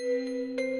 Música